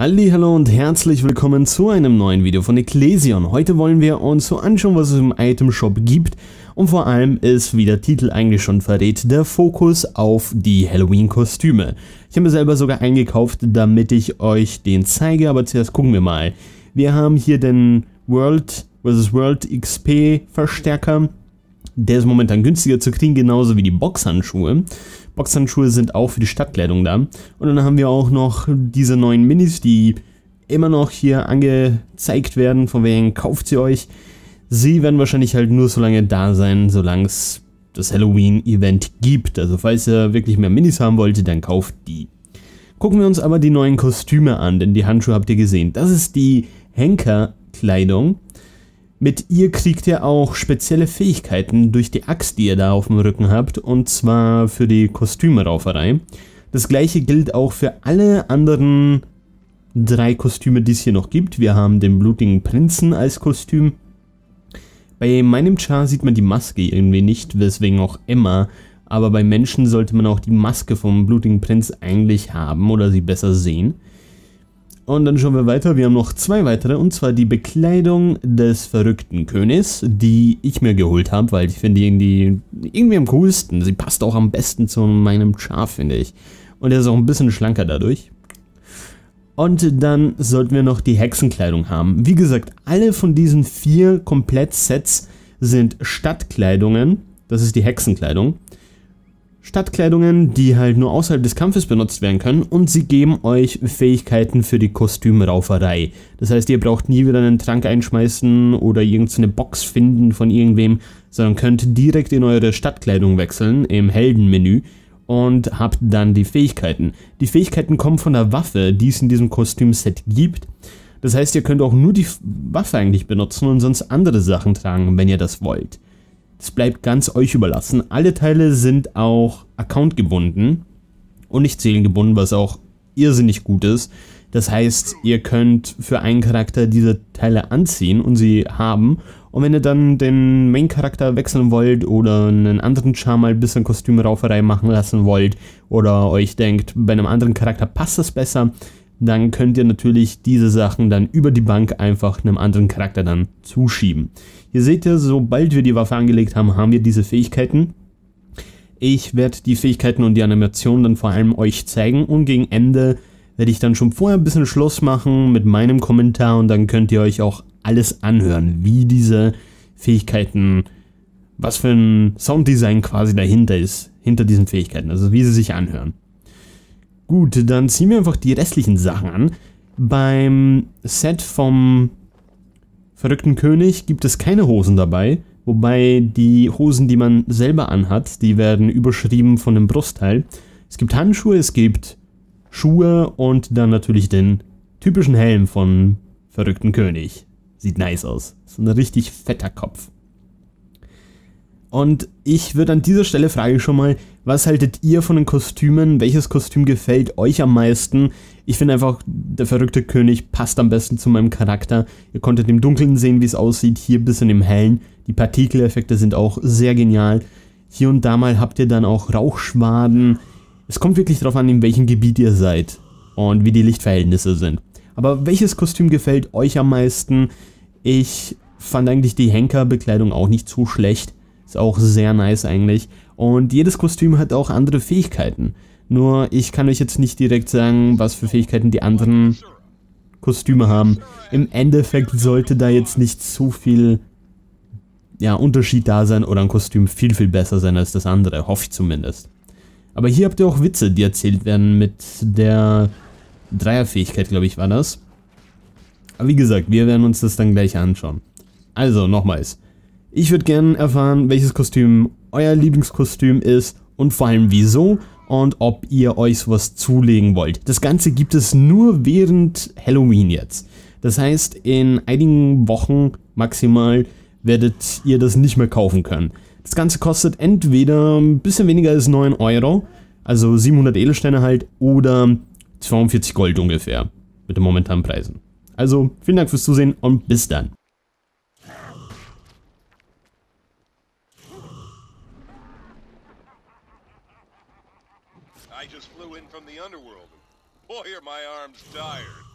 Hallo und herzlich willkommen zu einem neuen Video von Ecclesion. Heute wollen wir uns so anschauen, was es im Item Shop gibt und vor allem ist, wie der Titel eigentlich schon verrät, der Fokus auf die Halloween-Kostüme. Ich habe mir selber sogar eingekauft, damit ich euch den zeige, aber zuerst gucken wir mal. Wir haben hier den World vs. World XP Verstärker. Der ist momentan günstiger zu kriegen, genauso wie die Boxhandschuhe. Boxhandschuhe sind auch für die Stadtkleidung da. Und dann haben wir auch noch diese neuen Minis, die immer noch hier angezeigt werden, von wegen kauft sie euch. Sie werden wahrscheinlich halt nur so lange da sein, solange es das Halloween-Event gibt. Also falls ihr wirklich mehr Minis haben wollt, dann kauft die. Gucken wir uns aber die neuen Kostüme an, denn die Handschuhe habt ihr gesehen. Das ist die Henker-Kleidung. Mit ihr kriegt ihr auch spezielle Fähigkeiten durch die Axt, die ihr da auf dem Rücken habt, und zwar für die Kostümerauferei. Das gleiche gilt auch für alle anderen drei Kostüme, die es hier noch gibt. Wir haben den blutigen Prinzen als Kostüm. Bei meinem Char sieht man die Maske irgendwie nicht, weswegen auch immer, aber bei Menschen sollte man auch die Maske vom blutigen Prinz eigentlich haben oder sie besser sehen. Und dann schauen wir weiter. Wir haben noch zwei weitere, und zwar die Bekleidung des verrückten Königs, die ich mir geholt habe, weil ich finde die irgendwie am coolsten. Sie passt auch am besten zu meinem Schaf, finde ich. Und er ist auch ein bisschen schlanker dadurch. Und dann sollten wir noch die Hexenkleidung haben. Wie gesagt, alle von diesen vier Komplettsets sind Stadtkleidungen. Das ist die Hexenkleidung. Stadtkleidungen, die halt nur außerhalb des Kampfes benutzt werden können und sie geben euch Fähigkeiten für die Kostümrauferei. Das heißt, ihr braucht nie wieder einen Trank einschmeißen oder irgendeine Box finden von irgendwem, sondern könnt direkt in eure Stadtkleidung wechseln im Heldenmenü und habt dann die Fähigkeiten. Die Fähigkeiten kommen von der Waffe, die es in diesem Kostümset gibt. Das heißt, ihr könnt auch nur die Waffe eigentlich benutzen und sonst andere Sachen tragen, wenn ihr das wollt. Das bleibt ganz euch überlassen. Alle Teile sind auch accountgebunden und nicht zählengebunden, was auch irrsinnig gut ist. Das heißt, ihr könnt für einen Charakter diese Teile anziehen und sie haben. Und wenn ihr dann den Main-Charakter wechseln wollt oder einen anderen Charme mal ein bisschen Kostümrauferei machen lassen wollt oder euch denkt, bei einem anderen Charakter passt das besser, dann könnt ihr natürlich diese Sachen dann über die Bank einfach einem anderen Charakter dann zuschieben. Hier seht ihr, sobald wir die Waffe angelegt haben, haben wir diese Fähigkeiten. Ich werde die Fähigkeiten und die Animationen dann vor allem euch zeigen und gegen Ende werde ich dann schon vorher ein bisschen Schluss machen mit meinem Kommentar und dann könnt ihr euch auch alles anhören, wie diese Fähigkeiten, was für ein Sounddesign quasi dahinter ist, hinter diesen Fähigkeiten, also wie sie sich anhören. Gut, dann ziehen wir einfach die restlichen Sachen an. Beim Set vom verrückten König gibt es keine Hosen dabei, wobei die Hosen, die man selber anhat, die werden überschrieben von dem Brustteil. Es gibt Handschuhe, es gibt Schuhe und dann natürlich den typischen Helm von verrückten König. Sieht nice aus. So ein richtig fetter Kopf. Und ich würde an dieser Stelle frage schon mal, was haltet ihr von den Kostümen? Welches Kostüm gefällt euch am meisten? Ich finde einfach, der verrückte König passt am besten zu meinem Charakter. Ihr konntet im Dunkeln sehen, wie es aussieht, hier ein bisschen im Hellen. Die Partikeleffekte sind auch sehr genial. Hier und da mal habt ihr dann auch Rauchschwaden. Es kommt wirklich darauf an, in welchem Gebiet ihr seid und wie die Lichtverhältnisse sind. Aber welches Kostüm gefällt euch am meisten? Ich fand eigentlich die Henkerbekleidung auch nicht so schlecht. Ist auch sehr nice eigentlich. Und jedes Kostüm hat auch andere Fähigkeiten. Nur ich kann euch jetzt nicht direkt sagen, was für Fähigkeiten die anderen Kostüme haben. Im Endeffekt sollte da jetzt nicht so viel ja, Unterschied da sein oder ein Kostüm viel, viel besser sein als das andere. Hoffe ich zumindest. Aber hier habt ihr auch Witze, die erzählt werden mit der Dreierfähigkeit, glaube ich, war das. Aber wie gesagt, wir werden uns das dann gleich anschauen. Also, nochmals. Ich würde gerne erfahren, welches Kostüm euer Lieblingskostüm ist und vor allem wieso und ob ihr euch sowas zulegen wollt. Das Ganze gibt es nur während Halloween jetzt. Das heißt, in einigen Wochen maximal werdet ihr das nicht mehr kaufen können. Das Ganze kostet entweder ein bisschen weniger als 9 Euro, also 700 Edelsteine halt, oder 42 Gold ungefähr mit den momentanen Preisen. Also vielen Dank fürs Zusehen und bis dann. I just flew in from the underworld. Boy, are my arms tired.